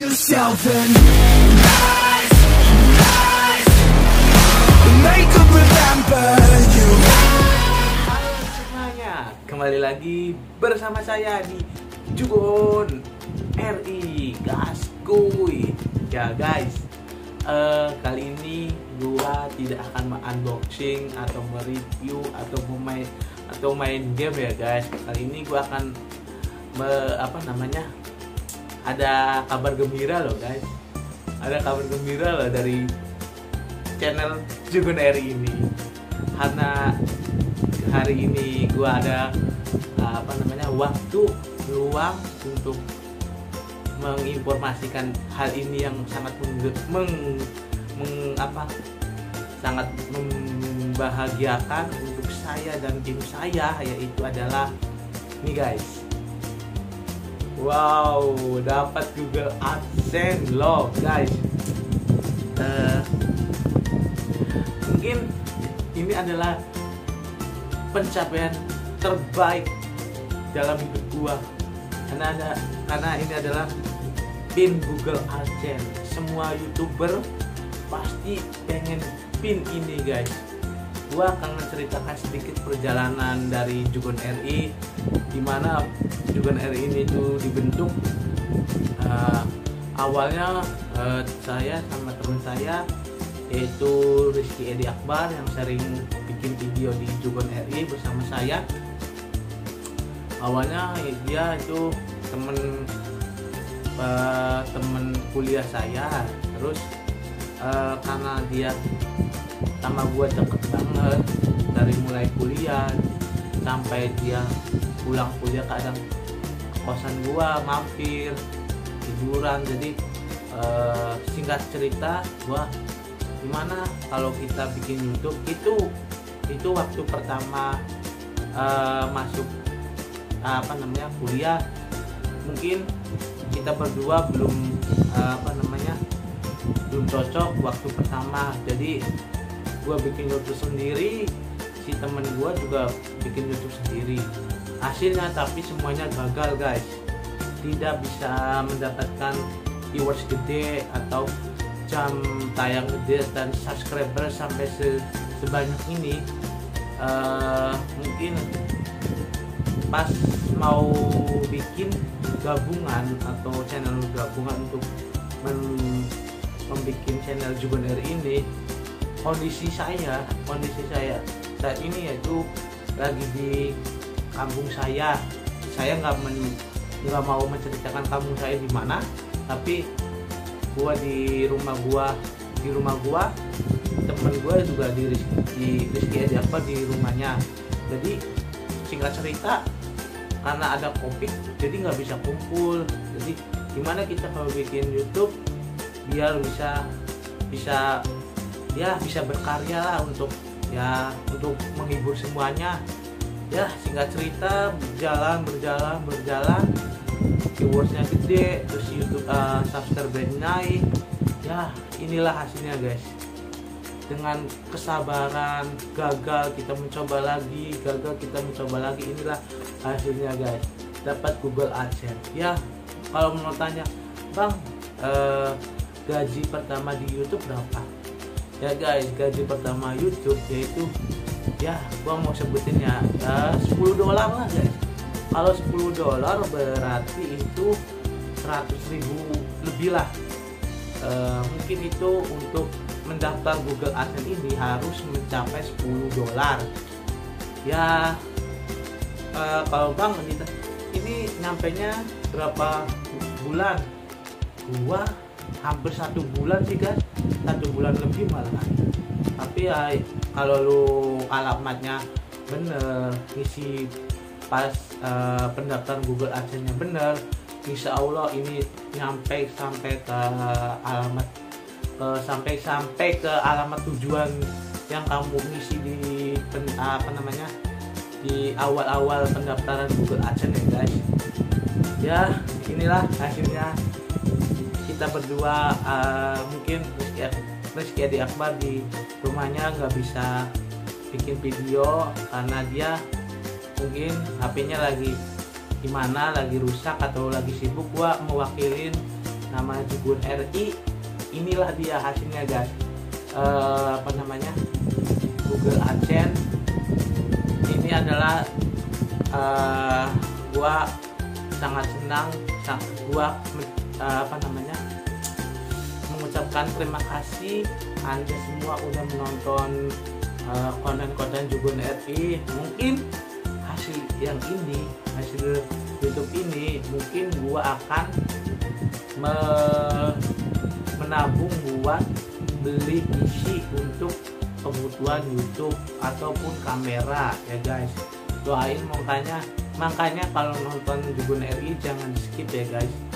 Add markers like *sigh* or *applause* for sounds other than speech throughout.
yourself and. Halo semuanya, kembali lagi bersama saya di Jugon RI Gaskuy. Ya guys, eh, kali ini gua tidak akan unboxing atau mereview atau main atau main game ya guys. Kali ini gua akan me- apa namanya? Ada kabar gembira loh guys. Ada kabar gembira loh dari channel Jugon RI ini. Karena hari ini gua ada uh, apa namanya waktu luang untuk menginformasikan hal ini yang sangat meng- meng- apa sangat membahagiakan untuk saya dan tim saya yaitu adalah nih guys wow dapat Google AdSense loh guys. Eh, mungkin ini adalah pencapaian terbaik dalam hidup gua. Karena ada karena ini adalah pin Google AdSense. Semua youtuber pasti pengen pin ini guys gua akan menceritakan sedikit perjalanan dari Jugon RI di mana Jugon RI ini tuh dibentuk. Eh, awalnya eh, saya sama teman saya yaitu Rizky Edi Akbar yang sering bikin video di Jugon RI bersama saya. Awalnya dia itu temen eh, temen kuliah saya. Terus eh, karena dia sama gue deket banget dari mulai kuliah sampai dia pulang kuliah kadang kosan gua mampir tiduran. Jadi eh, singkat cerita gua gimana kalau kita bikin YouTube? Itu itu waktu pertama eh, masuk apa namanya kuliah. Mungkin kita berdua belum eh, apa namanya belum cocok waktu pertama. Jadi gua bikin YouTube sendiri si temen gua juga bikin YouTube sendiri. Hasilnya tapi semuanya gagal guys. Tidak bisa mendapatkan viewers gede atau jam tayang gede dan subscriber sampai se- sebanyak ini. Eh, mungkin pas mau bikin gabungan atau channel gabungan untuk membuat channel Jugon R ini kondisi saya kondisi saya. Saat ini yaitu lagi di kampung saya. Saya nggak men- nggak mau menceritakan kampung saya di mana tapi gua di rumah gua di rumah gua temen gua juga di di Rizky Edi apa di rumahnya. Jadi singkat cerita karena ada covid jadi nggak bisa kumpul. Jadi gimana kita kalau bikin YouTube biar bisa bisa ya bisa berkarya lah untuk ya untuk menghibur semuanya. Ya singkat cerita berjalan berjalan berjalan. Viewersnya gede terus YouTube uh, subscriber naik. Ya inilah hasilnya guys. Dengan kesabaran gagal kita mencoba lagi gagal kita mencoba lagi inilah hasilnya guys. Dapat Google AdSense. Ya kalau mau tanya bang eh, gaji pertama di YouTube berapa ya guys gaji pertama YouTube yaitu ya gua mau sebutin ya, ya 10 dolar lah guys. Kalau 10 dolar berarti itu 100 ribu lebih lah. Eh, mungkin itu untuk mendaftar Google AdSense ini harus mencapai 10 dolar. Ya eh, kalau bang ini nyampe nya berapa bulan? Gua hampir satu bulan sih guys satu bulan lebih malah. Tapi ya kalau lu alamatnya bener. Ngisi pas eh, pendaftaran Google AdSense nya bener Insya Allah ini nyampe sampai ke alamat eh, sampai sampai ke alamat tujuan yang kamu ngisi di pen- apa namanya di awal-awal pendaftaran Google AdSense ya guys. Ya inilah hasilnya kita berdua eh, mungkin Rizky, Rizky Adi Akbar di rumahnya nggak bisa bikin video karena dia mungkin HP-nya lagi gimana lagi rusak atau lagi sibuk. Gua mewakilin nama Jubun RI inilah dia hasilnya guys. Eh, apa namanya? Google AdSense. Ini adalah eh, gua sangat senang sa- gua eh, apa namanya mengucapkan terima kasih. Anda semua udah menonton eh, konten-konten Jubun RI mungkin hasil yang ini hasil YouTube ini mungkin gua akan me- menabung buat beli PC untuk kebutuhan YouTube ataupun kamera ya guys. Doain makanya makanya kalau nonton Jubun RI jangan skip ya guys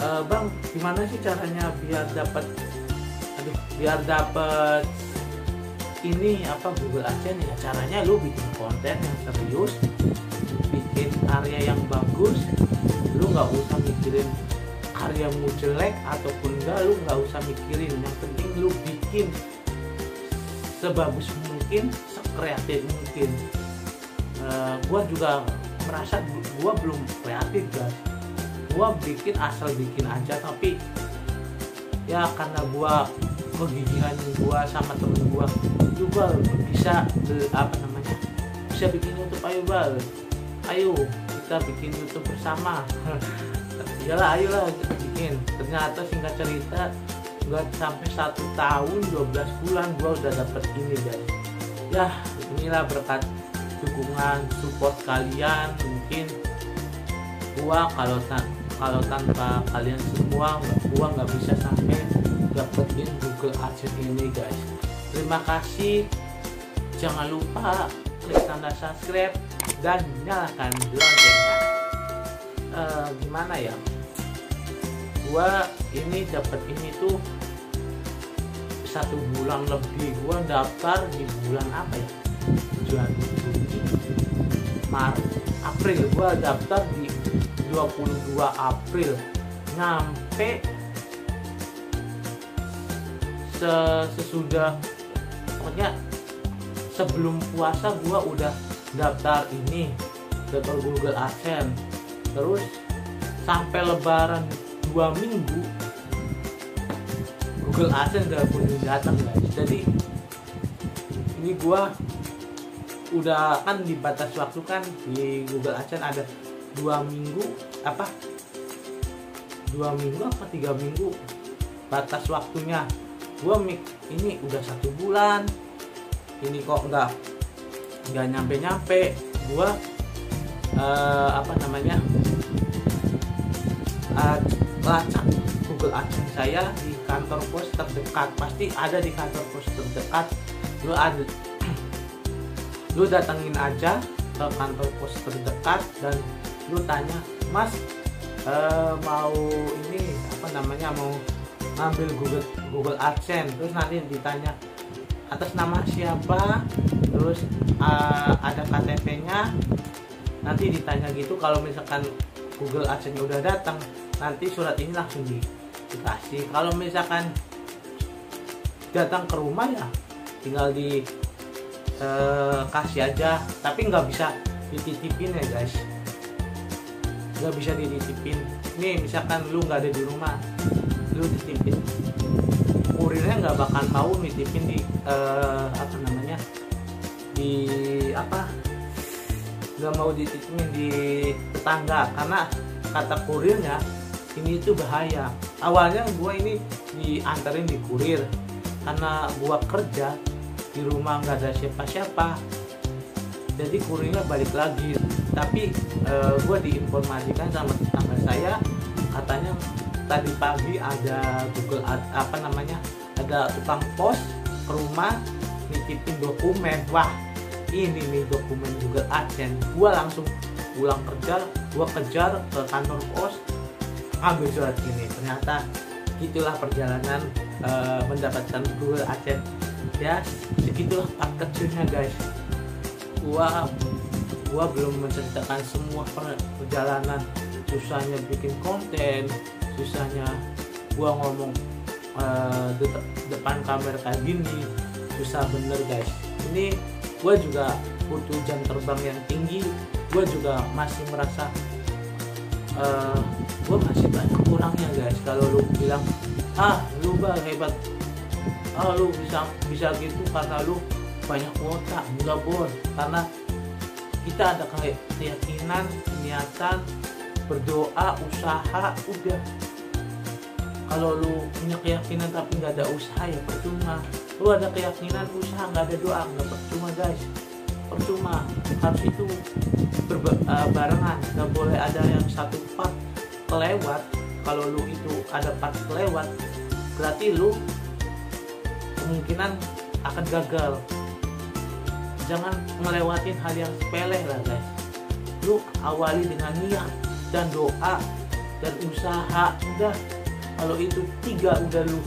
Eh, bang gimana sih caranya biar dapat aduh biar dapat ini apa Google AdSense ya? Caranya lu bikin konten yang serius bikin karya yang bagus lu nggak usah mikirin karyamu jelek ataupun enggak lu nggak usah mikirin. Yang penting lu bikin sebagus mungkin sekreatif mungkin. Eh, gua juga merasa gu- gua belum kreatif guys gua bikin asal bikin aja tapi ya karena gua kegigihan gua sama temen gua juga bisa apa namanya bisa bikin YouTube ayo bal. Ayo kita bikin YouTube bersama. *laughs* Iyalah ayolah kita bikin. Ternyata singkat cerita nggak sampai satu tahun 12 bulan gua udah dapet ini guys ya inilah berkat dukungan support kalian mungkin gua kalau kalau tanpa kalian semua gua nggak bisa sampai dapetin Google AdSense ini guys. Terima kasih. Jangan lupa klik tanda subscribe dan nyalakan loncengnya. Eh, gimana ya? Gua ini dapat ini tuh satu bulan lebih. Gua daftar di bulan apa ya? Januari Maret April. Gua daftar di 22 April. Nyampe se- sesudah pokoknya sebelum puasa gua udah daftar ini daftar Google AdSense. Terus sampai lebaran dua minggu Google AdSense gak kunjung datang guys. Jadi ini gua udah kan di batas waktu kan di Google AdSense ada dua minggu apa? Dua minggu apa tiga minggu? Batas waktunya. Gua mik ini udah satu bulan. Ini kok nggak nggak nyampe nyampe gua eh, apa namanya? Uh, Google AdSense saya di kantor pos terdekat. Pasti ada di kantor pos terdekat. Lu ada *clears throat* lu datengin aja ke kantor pos terdekat dan lu tanya mas eh, mau ini apa namanya mau ngambil Google Google AdSense? Terus nanti ditanya atas nama siapa? Terus eh, ada KTP-nya nanti ditanya gitu kalau misalkan Google AdSense udah datang nanti surat ini langsung di- dikasih. Kalau misalkan datang ke rumah ya tinggal di eh, kasih aja. Tapi nggak bisa dititipin ya guys nggak bisa dititipin. Nih misalkan lu nggak ada di rumah lu titipin. Kurirnya nggak bakal mau nitipin di eh, apa namanya di apa? Nggak mau dititipin di tetangga. Karena kata kurirnya ini itu bahaya. Awalnya gua ini diantarin di kurir. Karena gua kerja di rumah nggak ada siapa-siapa. Jadi kurirnya balik lagi tapi eh, gue diinformasikan sama tetangga saya katanya tadi pagi ada Google Ad- apa namanya ada tukang pos ke rumah nitipin dokumen. Wah ini nih dokumen Google AdSense gue langsung pulang kerja gue kejar ke kantor pos ambil surat ini. Ternyata itulah perjalanan eh, mendapatkan Google AdSense ya segitulah part kecilnya guys. Gua gua belum menceritakan semua per- perjalanan. Susahnya bikin konten susahnya gua ngomong de- depan kamera kayak gini susah bener guys. Ini gua juga butuh jam terbang yang tinggi. Gua juga masih merasa eh, gue masih banyak kurangnya guys. Kalau lu bilang ah lu bang hebat. Ah lu bisa bisa gitu karena lu banyak kuota. Enggak bon karena kita ada keyakinan niatan berdoa usaha udah. Kalau lu punya keyakinan tapi nggak ada usaha ya percuma. Lu ada keyakinan usaha nggak ada doa nggak percuma guys. Percuma. Harus itu berba- eh, barengan. Nggak boleh ada yang satu part kelewat kalau lu itu ada part kelewat berarti lu kemungkinan akan gagal jangan ngelewatin hal yang sepele lah guys. Lu awali dengan niat dan doa dan usaha. Udah. Kalau itu tiga udah lu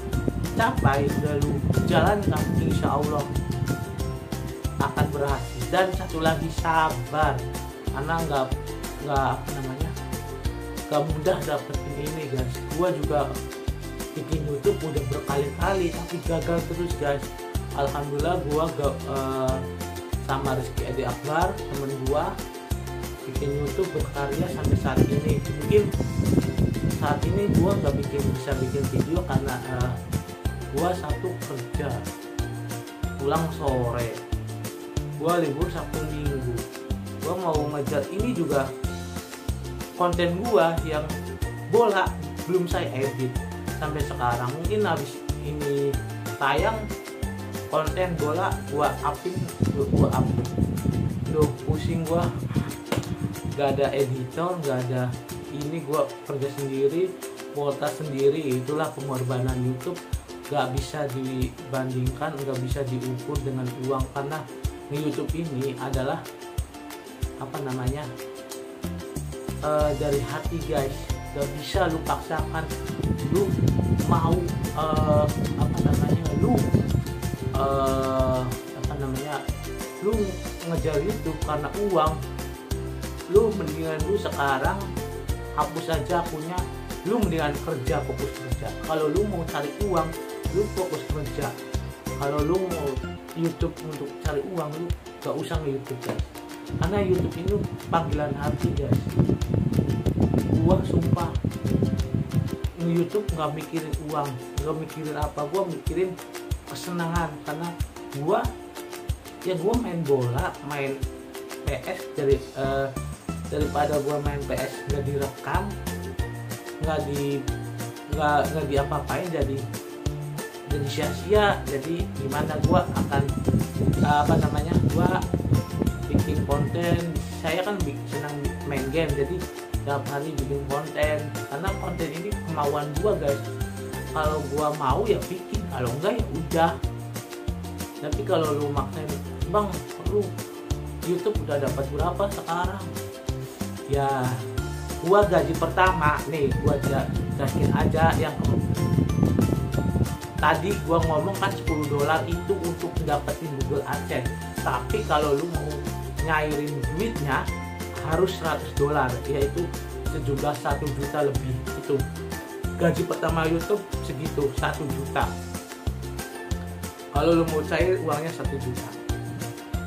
capai udah lu jalankan insya Allah akan berhasil. Dan satu lagi sabar. Karena nggak nggak apa namanya nggak mudah dapetin ini guys. Gua juga bikin YouTube udah berkali-kali tapi gagal terus guys. Alhamdulillah gua gak, eh, sama Rizky Edi Akbar temen gua bikin YouTube berkarya sampai saat ini. Mungkin saat ini gua nggak bikin bisa bikin video karena eh, gua satu kerja. Pulang sore. Gua libur sabtu minggu. Gua mau ngejar ini juga konten gua yang bola belum saya edit sampai sekarang. Mungkin habis ini tayang konten bola gua upin gua upin Duh pusing gua. Gak ada editor gak ada ini gua kerja sendiri kuota sendiri. Itulah pengorbanan YouTube. Gak bisa dibandingkan gak bisa diukur dengan uang. Karena di YouTube ini adalah apa namanya eh, dari hati guys. Gak bisa lu paksakan. Lu mau eh, apa namanya lu eh, apa namanya? Lu ngejar YouTube karena uang. Lu mendingan lu sekarang hapus saja punya lu mendingan kerja fokus kerja. Kalau lu mau cari uang lu fokus kerja. Kalau lu mau YouTube untuk cari uang lu gak usah nge YouTube guys. Karena YouTube ini panggilan hati guys. Gua sumpah nge YouTube nggak mikirin uang nggak mikirin apa. Gua mikirin kesenangan karena gua ya gua main bola main PS dari eh, daripada gua main PS nggak direkam nggak di nggak nggak diapa-apain jadi jadi sia-sia jadi gimana gua akan eh, apa namanya gua bikin konten. Saya kan senang main game jadi tiap hari bikin konten. Karena konten ini kemauan gua guys. Kalau gua mau ya bikin kalau enggak ya udah. Tapi kalau lu maksain bang lu YouTube udah dapat berapa sekarang? Ya gua gaji pertama nih gua jelasin aja yang tadi gua ngomong kan 10 dolar itu untuk dapetin Google AdSense. Tapi kalau lu mau nyairin duitnya harus 100 dolar yaitu sejumlah 1 juta lebih itu gaji pertama YouTube segitu 1 juta kalau lu mau cair uangnya 1 juta.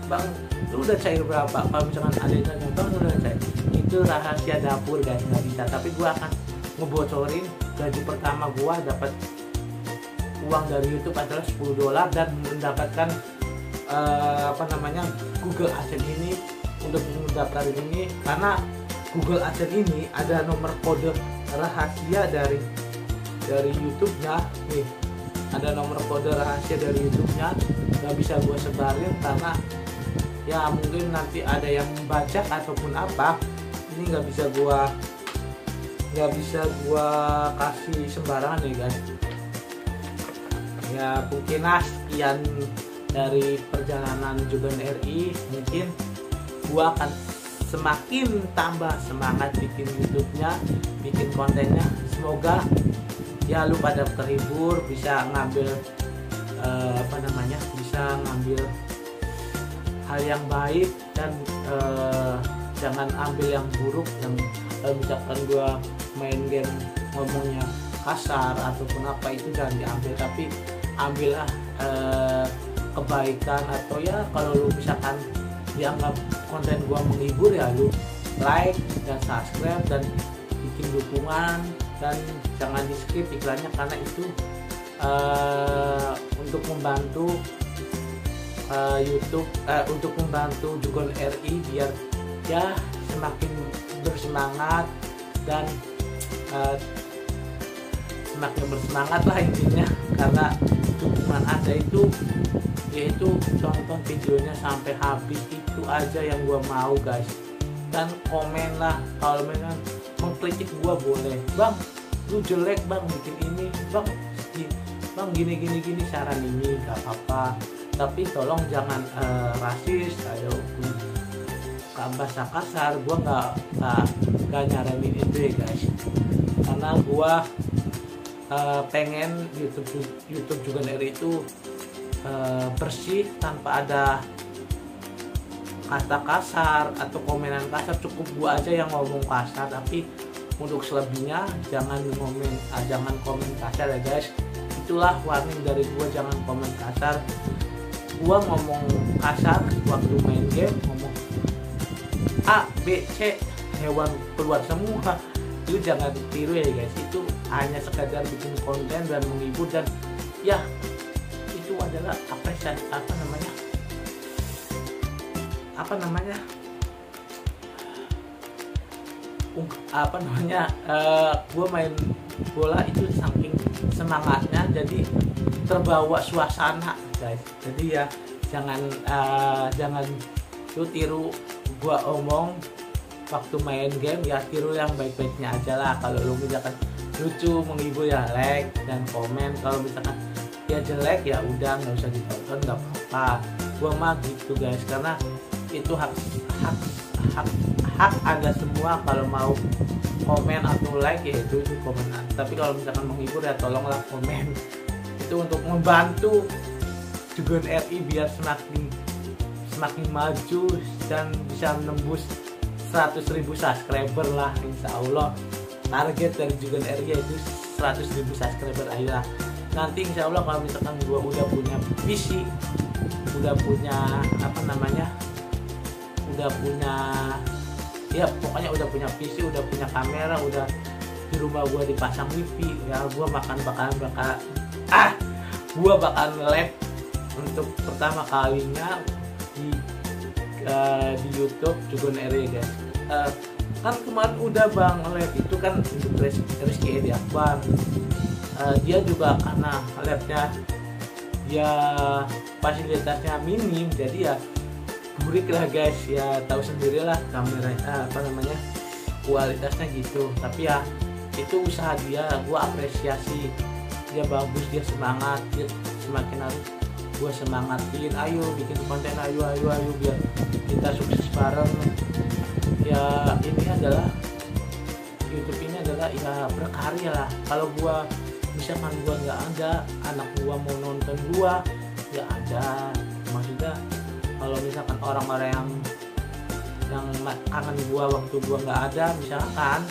Bang lu udah cair berapa? Kalau misalkan ada yang tanya bang lu udah cair. Itu rahasia dapur guys nggak bisa. Tapi gua akan ngebocorin gaji pertama gua dapat uang dari YouTube adalah 10 dolar dan mendapatkan eh, apa namanya Google AdSense ini untuk mendaftar ini. Karena Google AdSense ini ada nomor kode rahasia dari dari YouTube-nya nih ada nomor kode rahasia dari YouTube-nya. Nggak bisa gue sebarin karena ya mungkin nanti ada yang membaca ataupun apa. Ini nggak bisa gua nggak bisa gua kasih sembarangan ya guys. Ya mungkin lah sekian dari perjalanan Juban RI mungkin gua akan semakin tambah semangat bikin YouTube-nya bikin kontennya. Semoga ya lu pada terhibur bisa ngambil eh, apa namanya bisa ngambil hal yang baik dan eh, jangan ambil yang buruk yang kalau misalkan gua main game ngomongnya kasar ataupun apa itu jangan diambil. Tapi ambillah eh, kebaikan atau ya kalau lu misalkan dianggap konten gua menghibur ya lu like dan subscribe dan bikin dukungan dan jangan di skip iklannya karena itu eh, untuk membantu eh, YouTube eh, untuk membantu Jugon RI biar ya semakin bersemangat dan eh, semakin bersemangat lah intinya. Karena dukungan anda itu yaitu tonton videonya sampai habis. Itu aja yang gua mau guys. Dan komen lah kalau memang mengkritik gua boleh. Bang lu jelek bang bikin ini. Bang bang gini gini gini saran ini gak apa-apa. Tapi tolong jangan eh, rasis ayo. Bahasa kasar gua nggak nggak nyaranin itu ya guys. Karena gua eh, pengen YouTube YouTube juga dari itu eh, bersih tanpa ada kata kasar atau komenan kasar cukup gua aja yang ngomong kasar. Tapi untuk selebihnya jangan komen ah, jangan komen kasar ya guys. Itulah warning dari gua jangan komen kasar. Gua ngomong kasar waktu main game ngomong A B C hewan keluar semua. Lu jangan tiru ya guys. Itu hanya sekadar bikin konten dan menghibur dan ya itu adalah apresiasi apa namanya apa namanya? Ung- apa namanya? Gue main bola itu saking semangatnya jadi terbawa suasana guys. Jadi ya jangan eh, jangan lu tiru gua omong. Waktu main game ya tiru yang baik-baiknya aja lah. Kalau lu misalkan lucu menghibur ya like dan komen. Kalau misalkan ya jelek ya udah nggak usah ditonton nggak apa-apa. Gua mah gitu guys. Karena itu hak hak hak hak anda semua kalau mau komen atau like ya itu itu komen. Tapi kalau misalkan menghibur ya tolonglah komen. Itu untuk membantu juga RI biar semakin semakin maju dan bisa menembus 100.000 subscriber lah insya Allah. Target dari juga RI itu 100.000 subscriber ayolah nanti insya Allah kalau misalkan gua udah punya visi udah punya apa namanya udah punya ya pokoknya udah punya PC udah punya kamera udah di rumah gua dipasang wifi ya gua makan bakalan bakal ah gua bakal live untuk pertama kalinya di eh, di YouTube Jugon Area guys. Eh, kan kemarin udah bang live itu kan untuk Rizky, Edi Akbar Eh, dia juga karena live-nya ya fasilitasnya minim jadi ya burik lah guys. Ya tahu sendirilah kamera ah, apa namanya kualitasnya gitu. Tapi ya itu usaha dia. Gua apresiasi. Dia bagus dia semangat. Dia semakin harus gua semangatin. Ayo bikin konten ayo ayo ayo biar kita sukses bareng. Ya ini adalah YouTube ini adalah ya berkarya lah. Kalau gua misalkan gua nggak ada anak gua mau nonton gua ya ada. Maksudnya kalau misalkan orang-orang yang yang kangen gua waktu gua nggak ada misalkan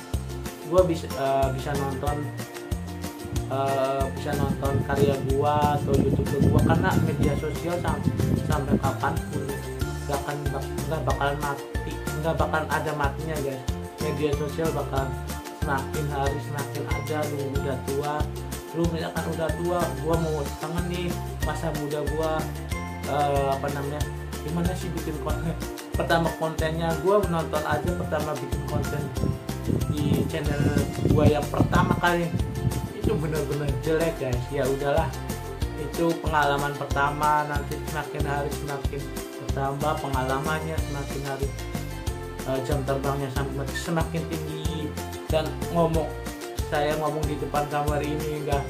gua bisa eh, bisa nonton eh, bisa nonton karya gua atau YouTube gua. Karena media sosial sam- sampai kapan pun nggak akan nggak bakalan mati nggak bakalan ada matinya guys. Media sosial bakal semakin hari semakin ada lu udah tua lu misalkan udah tua gua mau kangen nih masa muda gua eh, apa namanya gimana sih bikin konten? Pertama kontennya gua menonton aja pertama bikin konten di channel gua yang pertama kali. Itu bener-bener jelek guys. Ya udahlah. Itu pengalaman pertama nanti semakin hari semakin bertambah pengalamannya semakin hari eh, jam terbangnya semakin tinggi. Dan ngomong saya ngomong di depan kamar ini enggak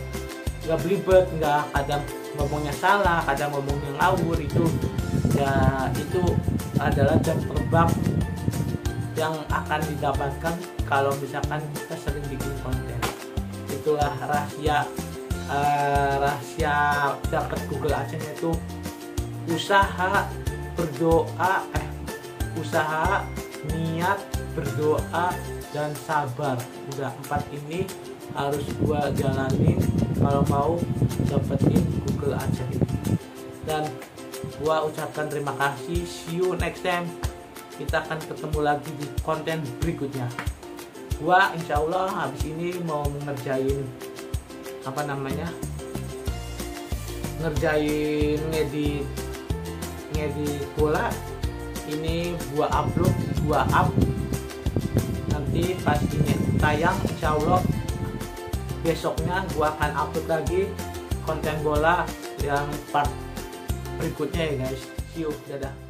nggak belibet nggak kadang ngomongnya salah kadang ngomongnya ngawur itu ya itu adalah jam terbang yang akan didapatkan kalau misalkan kita sering bikin konten. Itulah rahasia eh, rahasia dapat Google AdSense itu usaha berdoa eh usaha niat berdoa dan sabar. Udah empat ini harus gua jalanin kalau mau dapetin Google AdSense dan gua ucapkan terima kasih. See you next time. Kita akan ketemu lagi di konten berikutnya. Gua insya Allah habis ini mau ngerjain apa namanya ngerjain ngedit ngedit bola. Ini gua upload gua up nanti pas ini tayang insya Allah besoknya gua akan upload lagi konten bola yang part berikutnya ya guys. See you dadah